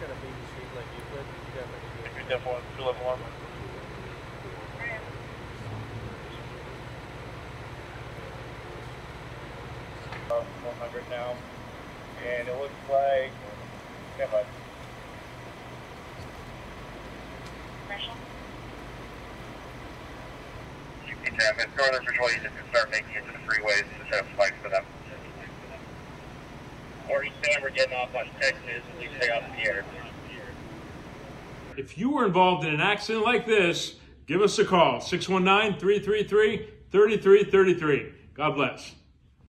Is that kind of baby street like Euclid? You got like a Two level one, two level one. One hundred now, and it looks like, yeah, but If Northern Patrol units can start making it to the freeways to set up spikes for them. Getting off on Texas, please stay off the air. If you were involved in an accident like this, give us a call 619 333 3333. God bless.